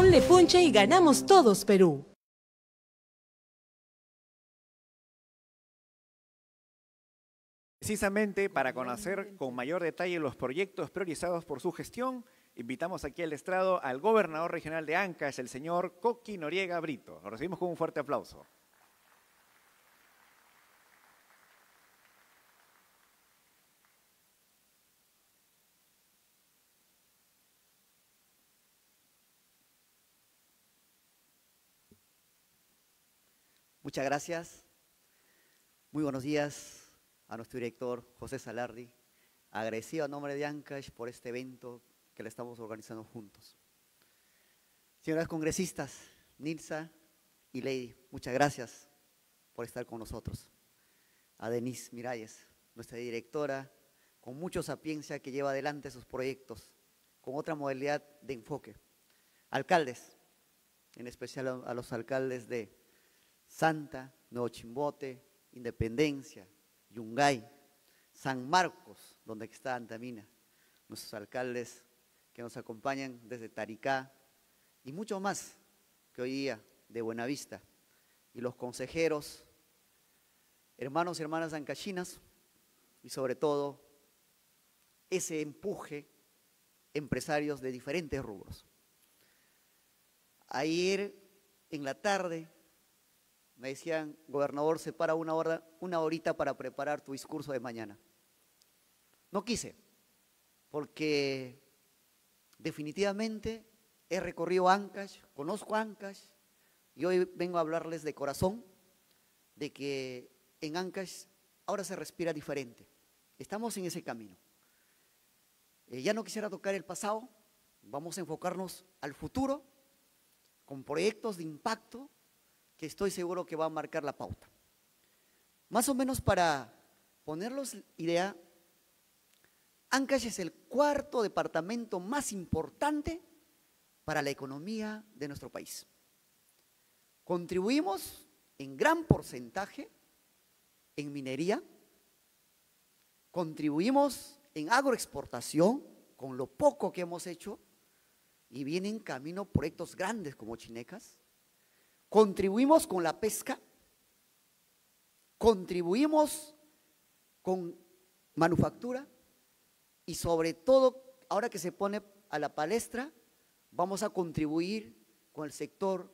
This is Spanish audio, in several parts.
Ponle punche y ganamos todos Perú. Precisamente para conocer con mayor detalle los proyectos priorizados por su gestión, invitamos aquí al estrado al gobernador regional de Ancash, el señor Coqui Noriega Brito. Lo recibimos con un fuerte aplauso. Muchas gracias. Muy buenos días a nuestro director José Salardi. Agradecido a nombre de Ancash por este evento que le estamos organizando juntos. Señoras congresistas, Nilsa y Lady, muchas gracias por estar con nosotros. A Denise Miralles, nuestra directora, con mucha sapiencia que lleva adelante sus proyectos, con otra modalidad de enfoque. Alcaldes, en especial a los alcaldes de Santa, Nuevo Chimbote, Independencia, Yungay, San Marcos, donde está Antamina, nuestros alcaldes que nos acompañan desde Taricá y mucho más que hoy día de Buenavista, y los consejeros, hermanos y hermanas ancachinas, y sobre todo ese empuje empresarios de diferentes rubros. Ayer en la tarde me decían, gobernador, separa una hora, una horita para preparar tu discurso de mañana. No quise, porque definitivamente he recorrido Ancash, conozco Ancash, y hoy vengo a hablarles de corazón, de que en Ancash ahora se respira diferente. Estamos en ese camino. Eh, ya no quisiera tocar el pasado, vamos a enfocarnos al futuro con proyectos de impacto que estoy seguro que va a marcar la pauta. Más o menos para ponerlos idea, Ancash es el cuarto departamento más importante para la economía de nuestro país. Contribuimos en gran porcentaje en minería, contribuimos en agroexportación con lo poco que hemos hecho y vienen camino proyectos grandes como Chinecas, contribuimos con la pesca, contribuimos con manufactura y sobre todo, ahora que se pone a la palestra, vamos a contribuir con el sector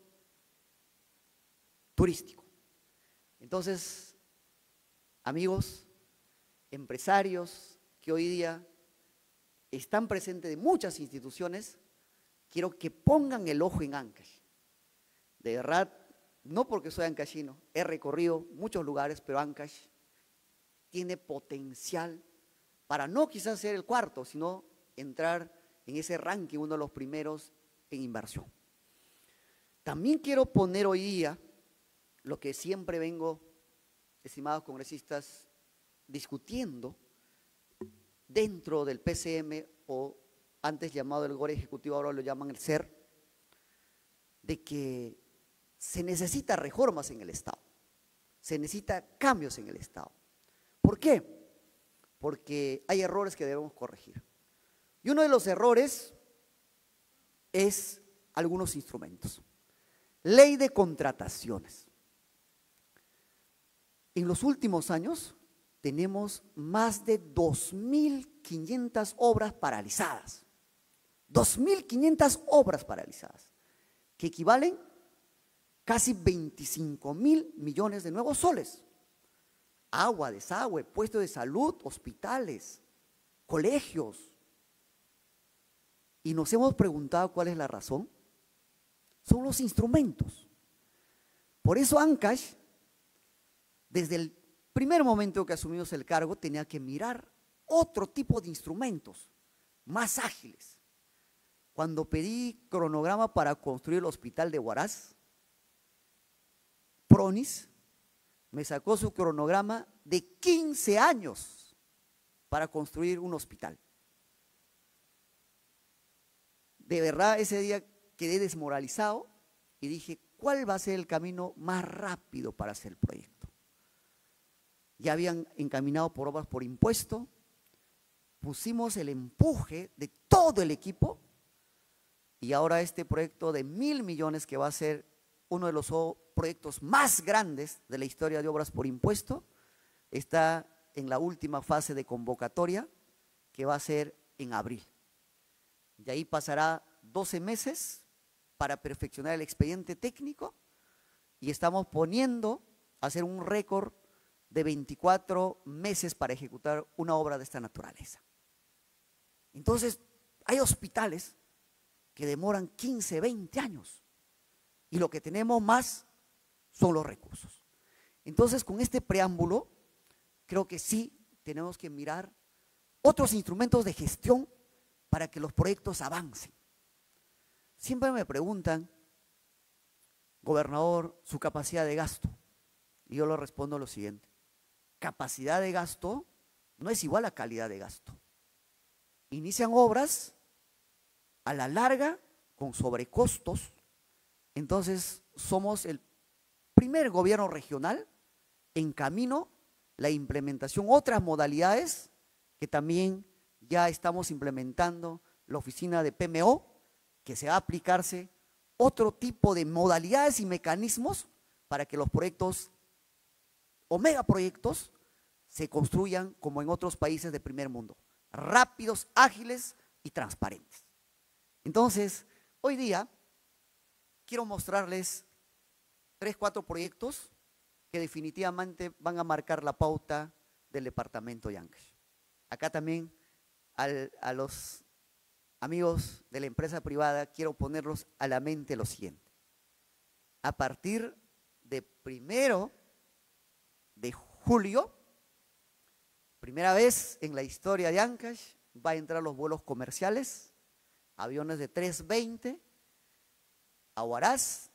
turístico. Entonces, amigos, empresarios que hoy día están presentes de muchas instituciones, quiero que pongan el ojo en Ancash. De verdad, no porque soy ancashino, he recorrido muchos lugares, pero Ancash tiene potencial para no quizás ser el cuarto, sino entrar en ese ranking, uno de los primeros en inversión. También quiero poner hoy día lo que siempre vengo, estimados congresistas, discutiendo dentro del PCM o antes llamado el GORE Ejecutivo, ahora lo llaman el SER, de que se necesita reformas en el Estado, se necesita cambios en el Estado. ¿Por qué? Porque hay errores que debemos corregir. Y uno de los errores es algunos instrumentos. Ley de contrataciones. En los últimos años tenemos más de 2.500 obras paralizadas. 2.500 obras paralizadas, que equivalen casi 25 mil millones de nuevos soles. Agua, desagüe, puestos de salud, hospitales, colegios. Y nos hemos preguntado cuál es la razón. Son los instrumentos. Por eso Ancash, desde el primer momento que asumimos el cargo, tenía que mirar otro tipo de instrumentos más ágiles. Cuando pedí cronograma para construir el hospital de Huaraz, Me sacó su cronograma de 15 años para construir un hospital. De verdad, ese día quedé desmoralizado y dije, ¿cuál va a ser el camino más rápido para hacer el proyecto? Ya habían encaminado por obras por impuesto, pusimos el empuje de todo el equipo y ahora este proyecto de mil millones que va a ser uno de los proyectos más grandes de la historia de obras por impuesto, está en la última fase de convocatoria que va a ser en abril. De ahí pasará 12 meses para perfeccionar el expediente técnico y estamos poniendo a hacer un récord de 24 meses para ejecutar una obra de esta naturaleza. Entonces, hay hospitales que demoran 15, 20 años y lo que tenemos más son los recursos. Entonces, con este preámbulo, creo que sí tenemos que mirar otros instrumentos de gestión para que los proyectos avancen. Siempre me preguntan, gobernador, su capacidad de gasto. Y yo lo respondo lo siguiente. Capacidad de gasto no es igual a calidad de gasto. Inician obras a la larga con sobrecostos. Entonces somos el primer gobierno regional en camino la implementación, otras modalidades que también ya estamos implementando, la oficina de PMO, que se va a aplicarse otro tipo de modalidades y mecanismos para que los proyectos o megaproyectos se construyan como en otros países de primer mundo, rápidos, ágiles y transparentes. Entonces, hoy día quiero mostrarles tres, cuatro proyectos que definitivamente van a marcar la pauta del departamento de Ancash. Acá también a los amigos de la empresa privada quiero ponerlos a la mente lo siguiente. A partir de primero de julio, primera vez en la historia de Ancash, va a entrar los vuelos comerciales, aviones de 320 a Huaraz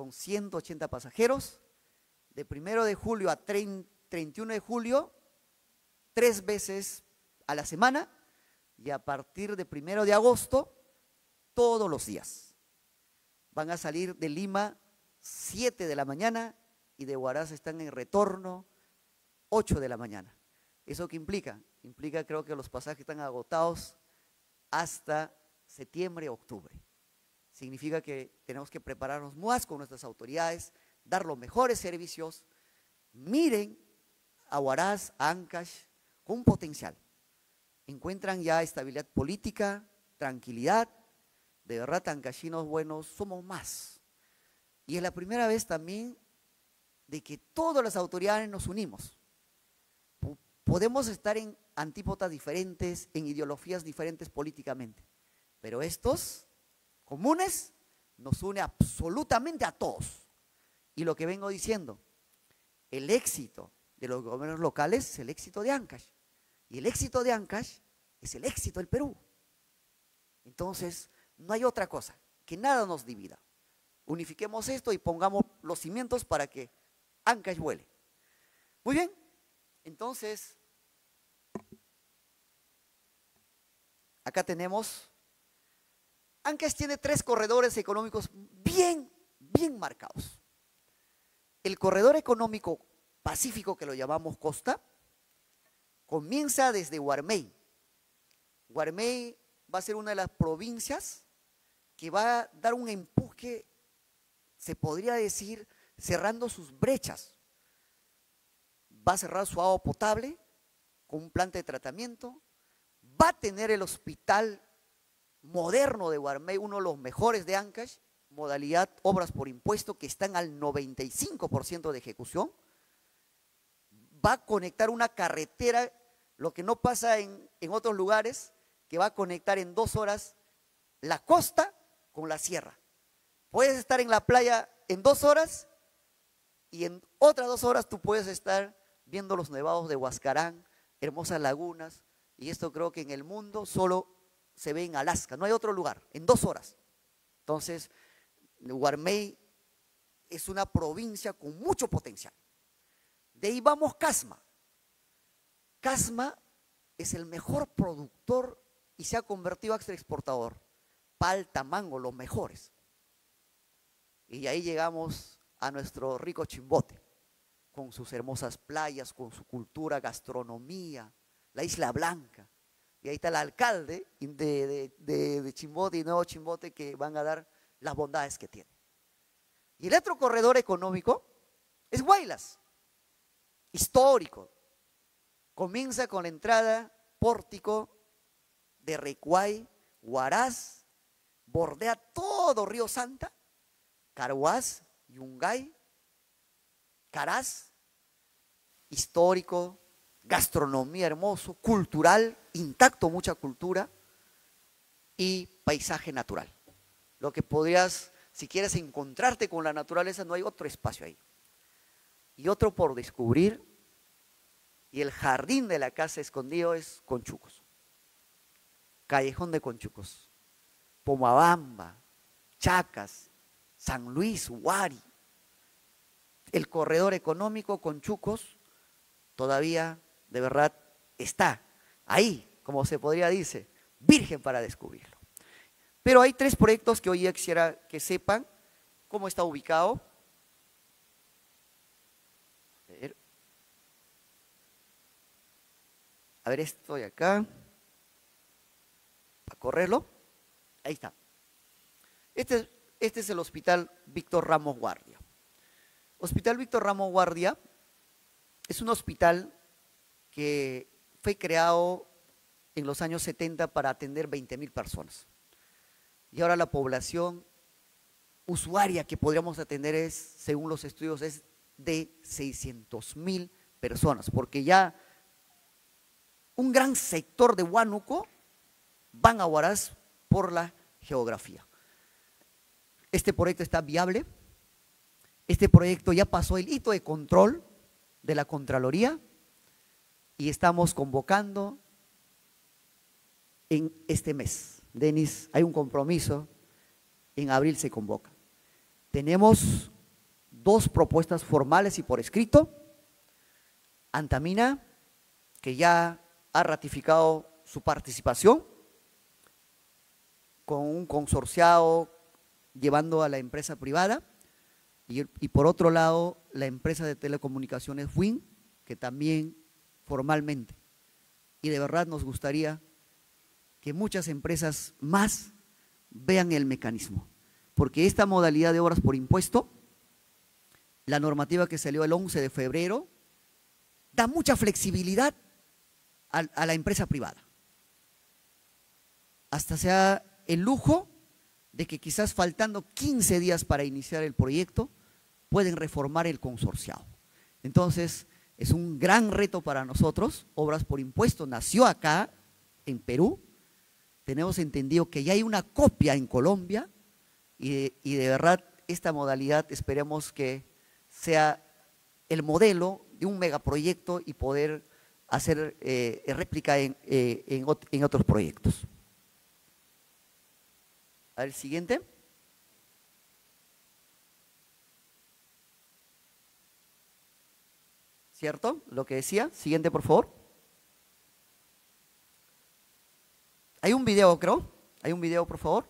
con 180 pasajeros, de primero de julio a 31 de julio, tres veces a la semana, y a partir de primero de agosto, todos los días. Van a salir de Lima 7 de la mañana y de Huaraz están en retorno 8 de la mañana. ¿Eso qué implica? Implica creo que los pasajes están agotados hasta septiembre, octubre. Significa que tenemos que prepararnos más con nuestras autoridades, dar los mejores servicios. Miren a Huaraz, a Ancash, con un potencial encuentran ya estabilidad política, tranquilidad, de verdad tancachinos buenos, somos más. Y es la primera vez también de que todas las autoridades nos unimos. Podemos estar en antípotas diferentes, en ideologías diferentes políticamente, pero estos comunes nos une absolutamente a todos. Y lo que vengo diciendo, el éxito de los gobiernos locales es el éxito de Ancash. Y el éxito de Ancash es el éxito del Perú. Entonces, no hay otra cosa, que nada nos divida. Unifiquemos esto y pongamos los cimientos para que Ancash vuele. Muy bien, entonces, acá tenemos, Ancash tiene tres corredores económicos bien, bien marcados. El corredor económico pacífico, que lo llamamos costa, Comienza desde Guarmey. Guarmey va a ser una de las provincias que va a dar un empuje, se podría decir, cerrando sus brechas. Va a cerrar su agua potable con un planta de tratamiento. Va a tener el hospital moderno de Guarmey, uno de los mejores de Ancash, modalidad obras por impuesto que están al 95% de ejecución. Va a conectar una carretera lo que no pasa en, otros lugares, que va a conectar en dos horas la costa con la sierra. Puedes estar en la playa en dos horas y en otras dos horas tú puedes estar viendo los nevados de Huascarán, hermosas lagunas, y esto creo que en el mundo solo se ve en Alaska, no hay otro lugar, en dos horas. Entonces, Guarmey es una provincia con mucho potencial. De ahí vamos Casma. Casma es el mejor productor y se ha convertido a exportador. Palta, mango, los mejores. Y ahí llegamos a nuestro rico Chimbote, con sus hermosas playas, con su cultura, gastronomía, la Isla Blanca. Y ahí está el alcalde de, de, Chimbote y Nuevo Chimbote que van a dar las bondades que tiene. Y el otro corredor económico es Guaylas, histórico. Comienza con la entrada pórtico de Recuay, Huaraz, bordea todo Río Santa, Carhuaz, Yungay, Caraz, histórico, gastronomía hermoso, cultural, intacto mucha cultura y paisaje natural. Lo que podrías, si quieres encontrarte con la naturaleza, no hay otro espacio ahí. Y otro por descubrir, y el jardín de la casa escondido es Conchucos. Callejón de Conchucos. Pomabamba, Chacas, San Luis, Huari. El corredor económico Conchucos todavía de verdad está ahí, como se podría decir, virgen para descubrirlo. Pero hay tres proyectos que hoy quisiera que sepan cómo está ubicado. A ver, a ver estoy acá. Para correrlo. Ahí está. Este, este es el Hospital Víctor Ramos Guardia. Hospital Víctor Ramos Guardia es un hospital que fue creado en los años 70 para atender 20 mil personas. Y ahora la población usuaria que podríamos atender es, según los estudios, es de 600 mil personas, porque ya un gran sector de Huánuco van a Huaraz por la geografía. Este proyecto está viable, este proyecto ya pasó el hito de control de la Contraloría y estamos convocando en este mes. Denis, hay un compromiso, en abril se convoca. Tenemos dos propuestas formales y por escrito. Antamina, que ya ha ratificado su participación con un consorciado llevando a la empresa privada. Y, y por otro lado, la empresa de telecomunicaciones WIN, que también formalmente. Y de verdad nos gustaría que muchas empresas más vean el mecanismo, porque esta modalidad de obras por impuesto, la normativa que salió el 11 de febrero, da mucha flexibilidad a, a la empresa privada. Hasta sea el lujo de que quizás faltando 15 días para iniciar el proyecto, pueden reformar el consorciado. Entonces, es un gran reto para nosotros. Obras por impuesto nació acá, en Perú. Tenemos entendido que ya hay una copia en Colombia y de, verdad esta modalidad esperemos que sea el modelo de un megaproyecto y poder hacer eh, réplica en, eh, en otros proyectos. A el siguiente. ¿Cierto? Lo que decía. Siguiente, por favor. Hay un video, creo. Hay un video, por favor.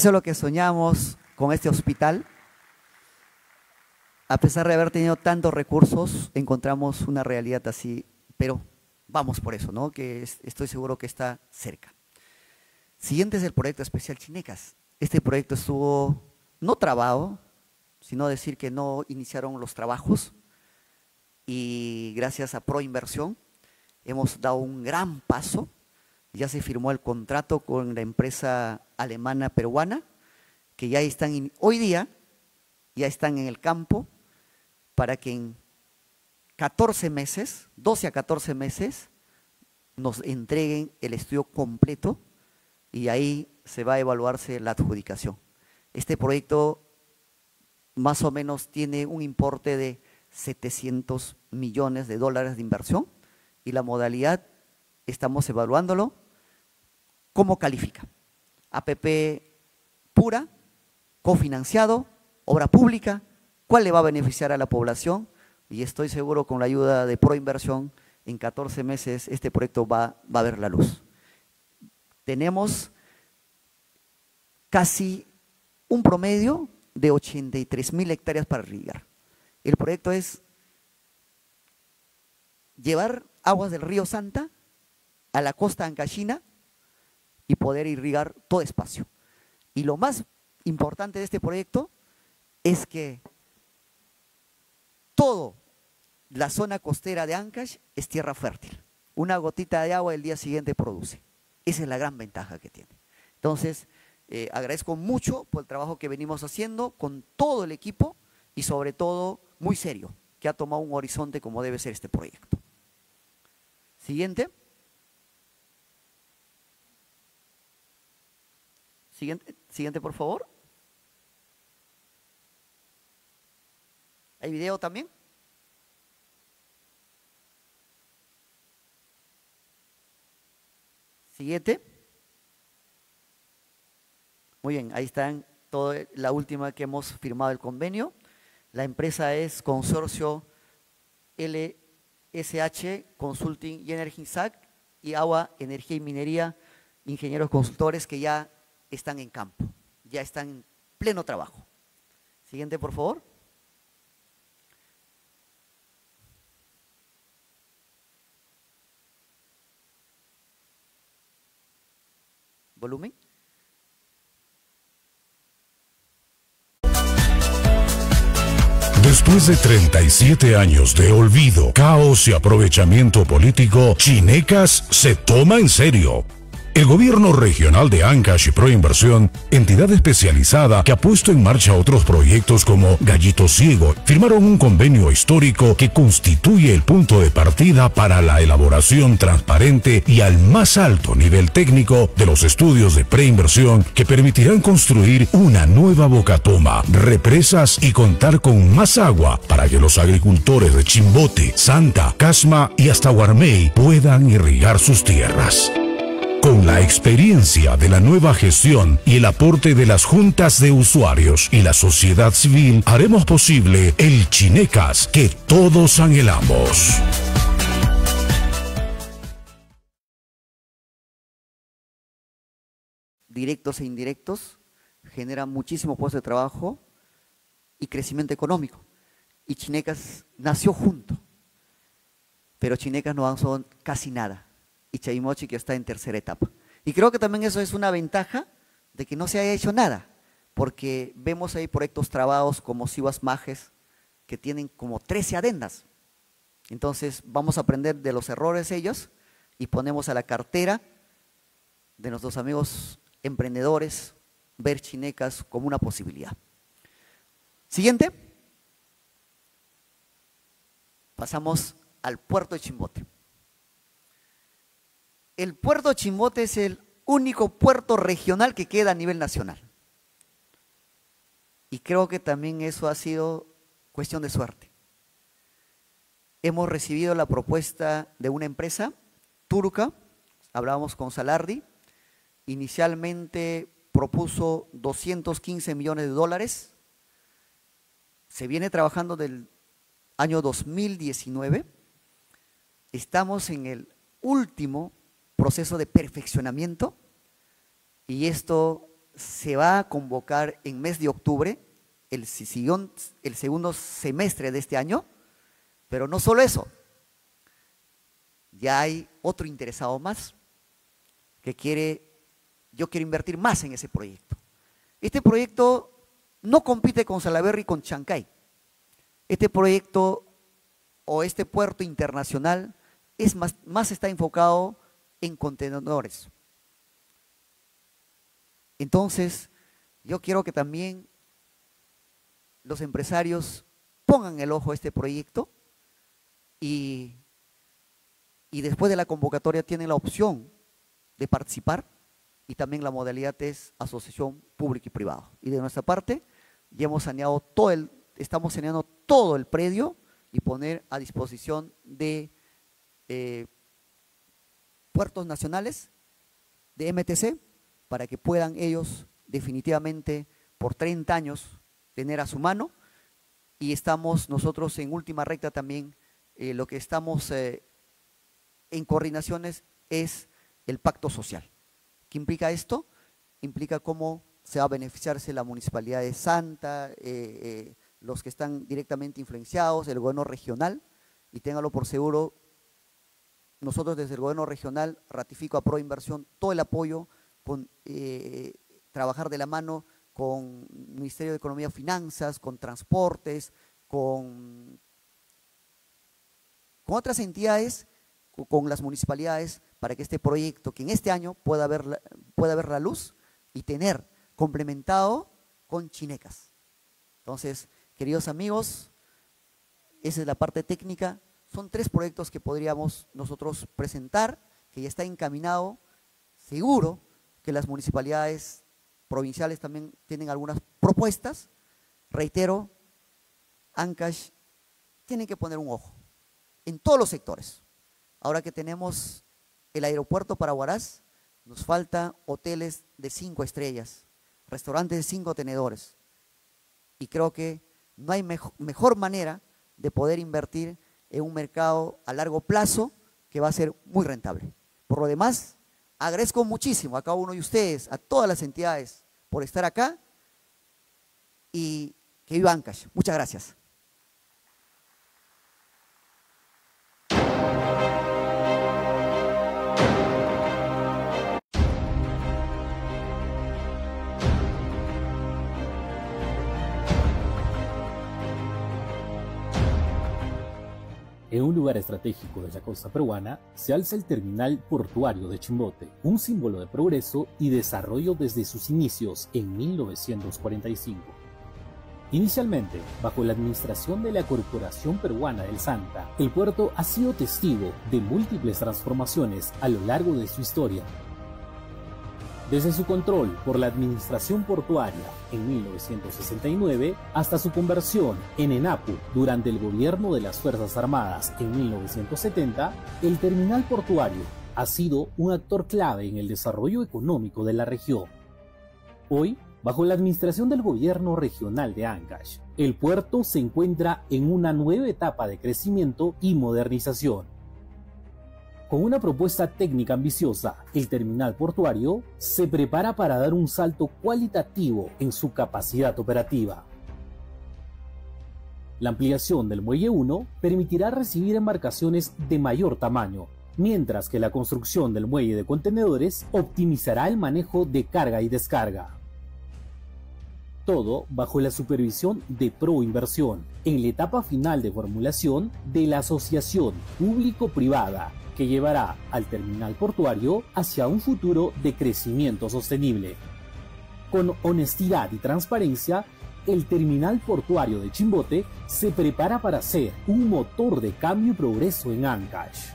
Eso es lo que soñamos con este hospital. A pesar de haber tenido tantos recursos, encontramos una realidad así, pero vamos por eso, ¿no? Que estoy seguro que está cerca. Siguiente es el proyecto especial Chinecas. Este proyecto estuvo no trabado, sino decir que no iniciaron los trabajos y gracias a Proinversión hemos dado un gran paso. Ya se firmó el contrato con la empresa alemana peruana, que ya están, hoy día, ya están en el campo para que en 14 meses, 12 a 14 meses, nos entreguen el estudio completo y ahí se va a evaluarse la adjudicación. Este proyecto más o menos tiene un importe de 700 millones de dólares de inversión y la modalidad estamos evaluándolo. ¿Cómo califica? APP pura, cofinanciado, obra pública, ¿cuál le va a beneficiar a la población? Y estoy seguro con la ayuda de Proinversión, en 14 meses este proyecto va, va a ver la luz. Tenemos casi un promedio de 83 mil hectáreas para irrigar. El proyecto es llevar aguas del río Santa a la costa ancashina y poder irrigar todo espacio. Y lo más importante de este proyecto es que todo la zona costera de Ancash es tierra fértil. Una gotita de agua el día siguiente produce. Esa es la gran ventaja que tiene. Entonces, eh, agradezco mucho por el trabajo que venimos haciendo con todo el equipo y sobre todo muy serio, que ha tomado un horizonte como debe ser este proyecto. Siguiente. Siguiente, siguiente por favor. ¿Hay video también? Siguiente. Muy bien, ahí están toda la última que hemos firmado el convenio. La empresa es Consorcio LSH Consulting y Energy SAC y Agua, Energía y Minería, ingenieros consultores que ya están en campo, ya están en pleno trabajo. Siguiente, por favor. volumen. Después de 37 años de olvido, caos y aprovechamiento político, Chinecas se toma en serio. El gobierno regional de Ancash y Proinversión, entidad especializada que ha puesto en marcha otros proyectos como Gallito Ciego, firmaron un convenio histórico que constituye el punto de partida para la elaboración transparente y al más alto nivel técnico de los estudios de preinversión que permitirán construir una nueva bocatoma, represas y contar con más agua para que los agricultores de Chimbote, Santa, Casma y hasta Guarmey puedan irrigar sus tierras. Con la experiencia de la nueva gestión y el aporte de las juntas de usuarios y la sociedad civil, haremos posible el Chinecas que todos anhelamos. Directos e indirectos generan muchísimo puesto de trabajo y crecimiento económico. Y Chinecas nació junto, pero Chinecas no avanzó casi nada y Chaimochi que está en tercera etapa. Y creo que también eso es una ventaja de que no se haya hecho nada, porque vemos ahí proyectos trabados como Sivas Majes, que tienen como 13 adendas. Entonces vamos a aprender de los errores ellos y ponemos a la cartera de nuestros amigos emprendedores ver chinecas como una posibilidad. Siguiente. Pasamos al puerto de Chimbote. El puerto Chimbote es el único puerto regional que queda a nivel nacional. Y creo que también eso ha sido cuestión de suerte. Hemos recibido la propuesta de una empresa turca, hablábamos con Salardi, inicialmente propuso 215 millones de dólares, se viene trabajando del año 2019, estamos en el último proceso de perfeccionamiento y esto se va a convocar en mes de octubre, el, segundo semestre de este año, pero no solo eso, ya hay otro interesado más que quiere, yo quiero invertir más en ese proyecto. Este proyecto no compite con Salaberry con Chancay. Este proyecto o este puerto internacional es más, más está enfocado en contenedores. Entonces, yo quiero que también los empresarios pongan el ojo a este proyecto y, y después de la convocatoria tienen la opción de participar y también la modalidad es asociación pública y privada. Y de nuestra parte ya hemos saneado todo el, estamos saneando todo el predio y poner a disposición de eh, puertos nacionales de MTC para que puedan ellos definitivamente por 30 años tener a su mano y estamos nosotros en última recta también, eh, lo que estamos eh, en coordinaciones es el pacto social. ¿Qué implica esto? Implica cómo se va a beneficiarse la municipalidad de Santa, eh, los que están directamente influenciados, el gobierno regional, y téngalo por seguro, nosotros desde el gobierno regional ratifico a Proinversión todo el apoyo con trabajar de la mano con Ministerio de Economía y Finanzas, con transportes, con, con otras entidades, con las municipalidades, para que este proyecto, que en este año pueda ver, pueda ver la luz y tener complementado con chinecas. Entonces, queridos amigos, esa es la parte técnica. Son tres proyectos que podríamos nosotros presentar, que ya está encaminado. Seguro que las municipalidades provinciales también tienen algunas propuestas. Reitero, Ancash tiene que poner un ojo en todos los sectores. Ahora que tenemos el aeropuerto para Huaraz, nos falta hoteles de cinco estrellas, restaurantes de cinco tenedores. Y creo que no hay mejor manera de poder invertir en un mercado a largo plazo que va a ser muy rentable. Por lo demás, Agradezco muchísimo a cada uno de ustedes, a todas las entidades, por estar acá y que viva Ancash. Muchas gracias. En un lugar estratégico de la costa peruana se alza el terminal portuario de Chimbote, un símbolo de progreso y desarrollo desde sus inicios en 1945. Inicialmente, bajo la administración de la Corporación Peruana del Santa, el puerto ha sido testigo de múltiples transformaciones a lo largo de su historia, desde su control por la administración portuaria en 1969 hasta su conversión en ENAPU durante el gobierno de las Fuerzas Armadas en 1970, el terminal portuario ha sido un actor clave en el desarrollo económico de la región. Hoy, bajo la administración del gobierno regional de Ancash, el puerto se encuentra en una nueva etapa de crecimiento y modernización con una propuesta técnica ambiciosa, el terminal portuario se prepara para dar un salto cualitativo en su capacidad operativa. La ampliación del Muelle 1 permitirá recibir embarcaciones de mayor tamaño, mientras que la construcción del muelle de contenedores optimizará el manejo de carga y descarga. Todo bajo la supervisión de Proinversión, en la etapa final de formulación de la asociación público-privada que llevará al terminal portuario hacia un futuro de crecimiento sostenible. Con honestidad y transparencia, el terminal portuario de Chimbote se prepara para ser un motor de cambio y progreso en Ancash.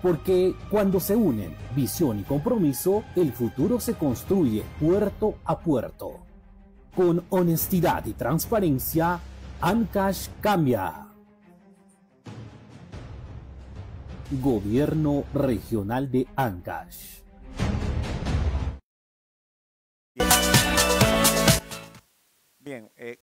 Porque cuando se unen visión y compromiso, el futuro se construye puerto a puerto. Con honestidad y transparencia, Ancash cambia. Gobierno Regional de Ancash. Bien, eh,